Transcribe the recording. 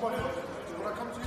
somebody when come to you?